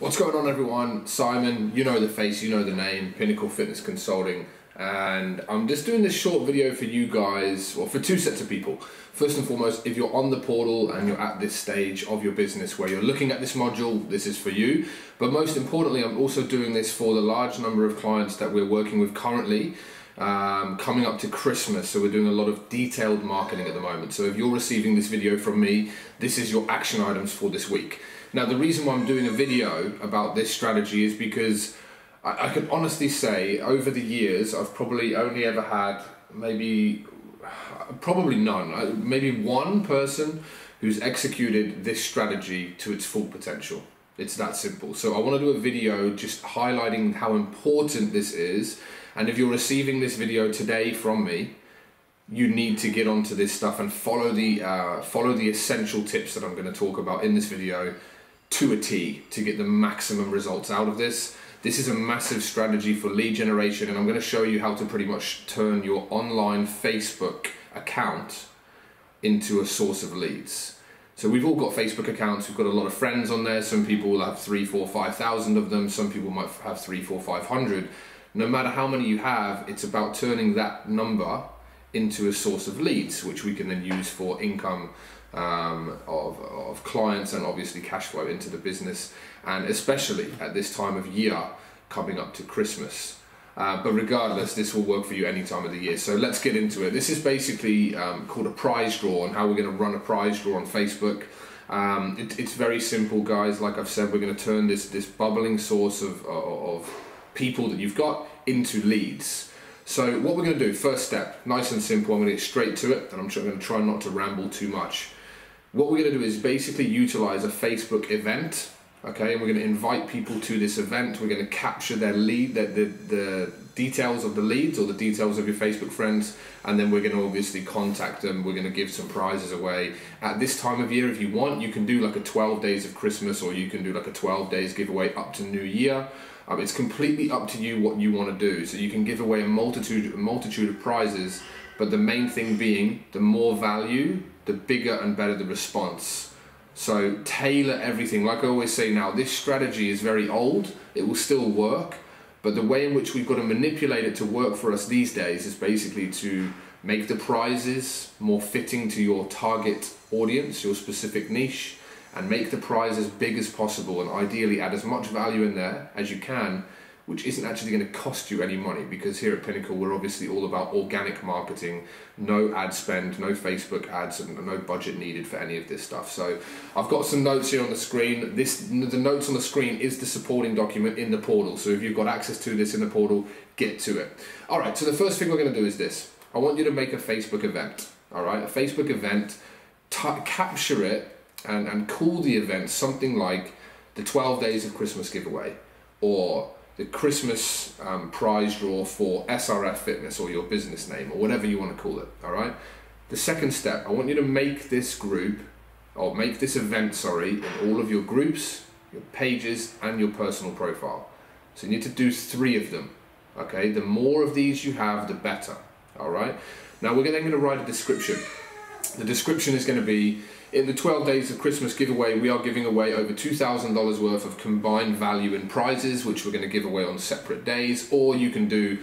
What's going on, everyone? Simon, you know the face, you know the name, Pinnacle Fitness Consulting, and I'm just doing this short video for you guys, or for two sets of people. First and foremost, if you're on the portal and you're at this stage of your business where you're looking at this module, this is for you. But most importantly, I'm also doing this for the large number of clients that we're working with currently. Um, coming up to Christmas, so we're doing a lot of detailed marketing at the moment. So if you're receiving this video from me, this is your action items for this week. Now, the reason why I'm doing a video about this strategy is because I, I can honestly say over the years, I've probably only ever had maybe, probably none, maybe one person who's executed this strategy to its full potential. It's that simple. So I want to do a video just highlighting how important this is. And if you're receiving this video today from me, you need to get onto this stuff and follow the uh, follow the essential tips that I'm going to talk about in this video to a T to get the maximum results out of this. This is a massive strategy for lead generation and I'm going to show you how to pretty much turn your online Facebook account into a source of leads. So we've all got Facebook accounts, we've got a lot of friends on there, some people will have three, four, five thousand of them, some people might have three, four, five hundred. No matter how many you have, it's about turning that number into a source of leads, which we can then use for income um, of, of clients and obviously cash flow into the business, and especially at this time of year coming up to Christmas. Uh, but regardless, this will work for you any time of the year. So let's get into it. This is basically um, called a prize draw and how we're going to run a prize draw on Facebook. Um, it, it's very simple, guys. Like I've said, we're going to turn this this bubbling source of, of people that you've got into leads. So what we're going to do, first step, nice and simple. I'm going to get straight to it, and I'm going to try not to ramble too much. What we're going to do is basically utilize a Facebook event, okay, and we're going to invite people to this event. We're going to capture their lead, the, the, the details of the leads or the details of your Facebook friends, and then we're going to obviously contact them. We're going to give some prizes away. At this time of year, if you want, you can do like a 12 days of Christmas or you can do like a 12 days giveaway up to New Year. Um, it's completely up to you what you want to do. So you can give away a multitude, a multitude of prizes, but the main thing being the more value the bigger and better the response. So tailor everything. Like I always say now, this strategy is very old. It will still work, but the way in which we've got to manipulate it to work for us these days is basically to make the prizes more fitting to your target audience, your specific niche, and make the prize as big as possible and ideally add as much value in there as you can which isn't actually going to cost you any money because here at Pinnacle we're obviously all about organic marketing, no ad spend, no Facebook ads, and no budget needed for any of this stuff. So I've got some notes here on the screen. This the notes on the screen is the supporting document in the portal. So if you've got access to this in the portal, get to it. All right. So the first thing we're going to do is this. I want you to make a Facebook event. All right, a Facebook event. capture it and and call the event something like the 12 days of Christmas giveaway or the Christmas um, prize draw for SRF Fitness or your business name or whatever you want to call it. All right. The second step, I want you to make this group or make this event, sorry, in all of your groups, your pages, and your personal profile. So you need to do three of them. Okay. The more of these you have, the better. All right. Now we're then going to write a description. The description is going to be in the 12 days of Christmas giveaway, we are giving away over $2,000 worth of combined value in prizes, which we're going to give away on separate days, or you can do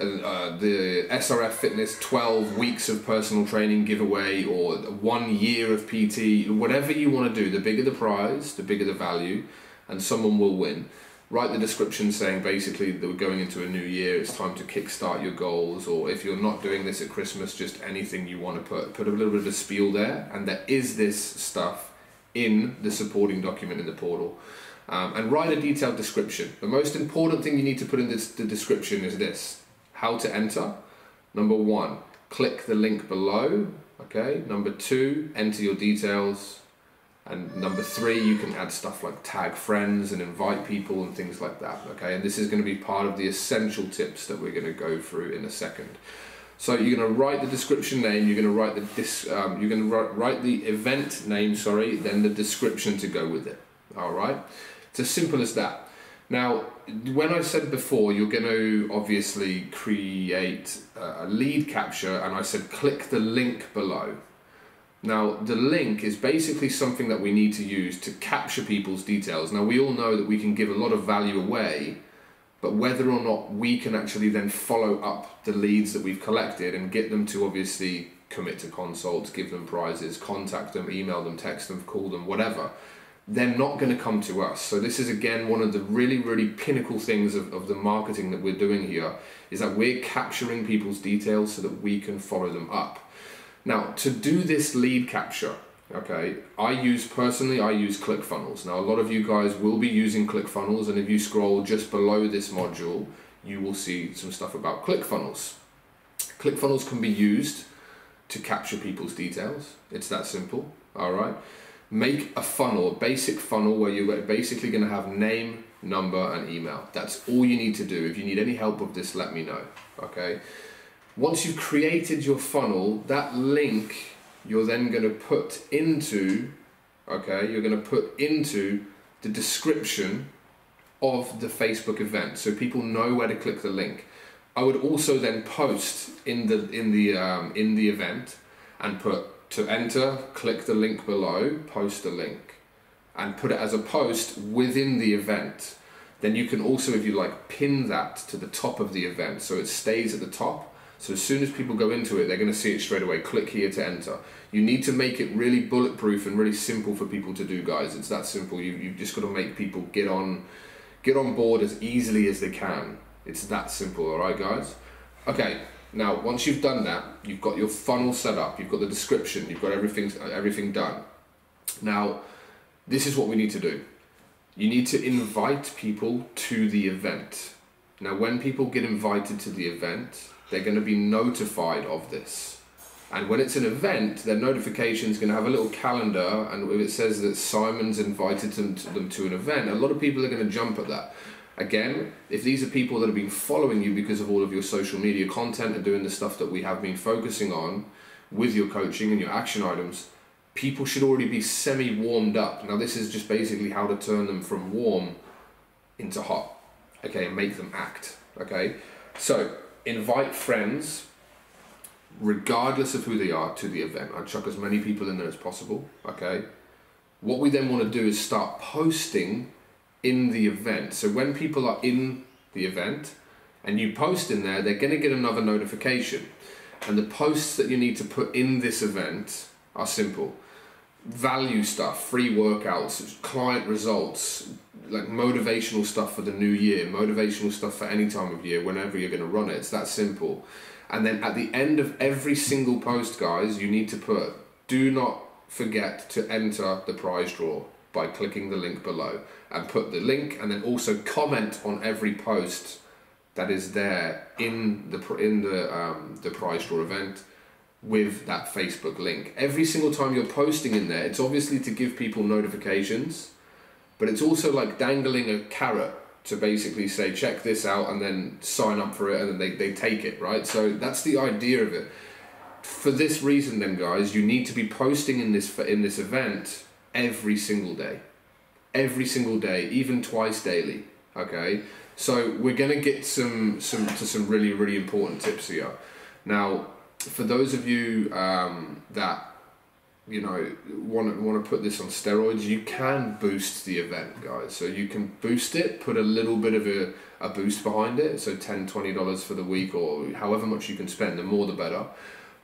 uh, uh the SRF Fitness 12 weeks of personal training giveaway or one year of PT, whatever you want to do. The bigger the prize, the bigger the value, and someone will win write the description saying basically that we're going into a new year, it's time to kickstart your goals, or if you're not doing this at Christmas, just anything you want to put. Put a little bit of a spiel there, and there is this stuff in the supporting document in the portal. Um, and write a detailed description. The most important thing you need to put in this, the description is this how to enter. Number one, click the link below. Okay. Number two, enter your details. And number three, you can add stuff like tag friends and invite people and things like that. Okay, and this is going to be part of the essential tips that we're going to go through in a second. So you're going to write the description name. You're going to write the dis, um, you're going to write, write the event name. Sorry, then the description to go with it. All right, it's as simple as that. Now, when I said before, you're going to obviously create a lead capture, and I said click the link below. Now, the link is basically something that we need to use to capture people's details. Now, we all know that we can give a lot of value away, but whether or not we can actually then follow up the leads that we've collected and get them to obviously commit to consults, give them prizes, contact them, email them, text them, call them, whatever, they're not going to come to us. So, this is again one of the really, really pinnacle things of, of the marketing that we're doing here is that we're capturing people's details so that we can follow them up. Now, to do this lead capture, okay, I use personally, I use ClickFunnels. Now, a lot of you guys will be using ClickFunnels, and if you scroll just below this module, you will see some stuff about ClickFunnels. ClickFunnels can be used to capture people's details. It's that simple, all right? Make a funnel, a basic funnel where you're basically going to have name, number, and email. That's all you need to do. If you need any help with this, let me know, okay? Once you've created your funnel, that link you're then going to put into, okay, you're going to put into the description of the Facebook event, so people know where to click the link. I would also then post in the in the um, in the event and put to enter, click the link below, post the link, and put it as a post within the event. Then you can also, if you like, pin that to the top of the event so it stays at the top so as soon as people go into it, they're going to see it straight away. Click here to enter. You need to make it really bulletproof and really simple for people to do, guys. It's that simple. You you've just got to make people get on get on board as easily as they can. It's that simple, all right, guys. Okay. Now, once you've done that, you've got your funnel set up. You've got the description. You've got everything everything done. Now, this is what we need to do. You need to invite people to the event. Now, when people get invited to the event, they're going to be notified of this. And when it's an event, their notification is going to have a little calendar, and if it says that Simon's invited them to, them to an event, a lot of people are going to jump at that. Again, if these are people that have been following you because of all of your social media content and doing the stuff that we have been focusing on with your coaching and your action items, people should already be semi warmed up. Now, this is just basically how to turn them from warm into hot, okay, and make them act, okay? So, invite friends, regardless of who they are, to the event. I'd chuck as many people in there as possible. Okay. What we then want to do is start posting in the event. So when people are in the event and you post in there, they're going to get another notification. And the posts that you need to put in this event are simple value stuff, free workouts, client results, like motivational stuff for the new year, motivational stuff for any time of year, whenever you're going to run it. It's that simple. And then at the end of every single post, guys, you need to put do not forget to enter the prize draw by clicking the link below and put the link and then also comment on every post that is there in the in the um, the prize draw event with that Facebook link. Every single time you're posting in there, it's obviously to give people notifications, but it's also like dangling a carrot to basically say, check this out and then sign up for it and then they, they take it, right? So that's the idea of it. For this reason then guys, you need to be posting in this for in this event every single day. Every single day, even twice daily. Okay? So we're gonna get some some to some really, really important tips here. Now for those of you um, that you know want to want to put this on steroids, you can boost the event, guys. So you can boost it, put a little bit of a, a boost behind it. So 10 dollars for the week, or however much you can spend. The more, the better.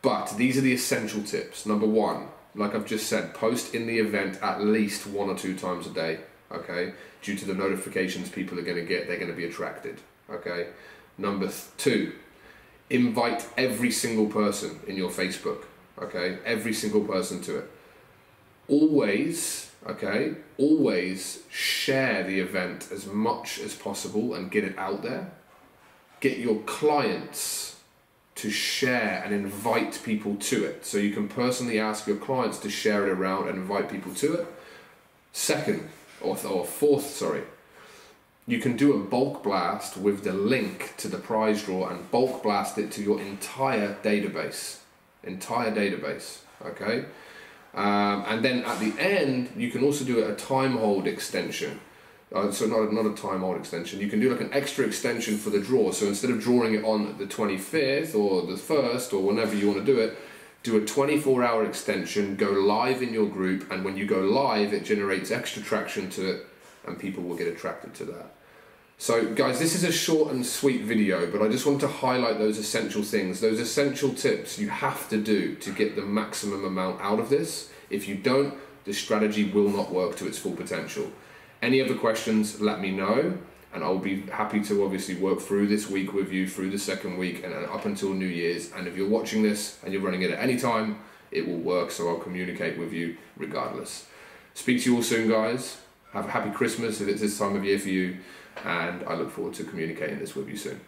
But these are the essential tips. Number one, like I've just said, post in the event at least one or two times a day. Okay, due to the notifications people are going to get, they're going to be attracted. Okay. Number two, invite every single person in your Facebook, okay? Every single person to it. Always, okay? Always share the event as much as possible and get it out there. Get your clients to share and invite people to it. So you can personally ask your clients to share it around and invite people to it. Second, or, or fourth, sorry, you can do a bulk blast with the link to the prize draw and bulk blast it to your entire database. Entire database, okay? Um, and then at the end, you can also do a time hold extension. Uh, so not not a time hold extension. You can do like an extra extension for the draw. So instead of drawing it on the 25th or the 1st or whenever you want to do it, do a 24 hour extension, go live in your group, and when you go live, it generates extra traction to it, and people will get attracted to that. So, guys, this is a short and sweet video, but I just want to highlight those essential things, those essential tips you have to do to get the maximum amount out of this. If you don't, the strategy will not work to its full potential. Any other questions, let me know, and I'll be happy to obviously work through this week with you through the second week and up until New Year's. And if you're watching this and you're running it at any time, it will work, so I'll communicate with you regardless. Speak to you all soon, guys. Have a happy Christmas if it's this time of year for you and I look forward to communicating this with you soon.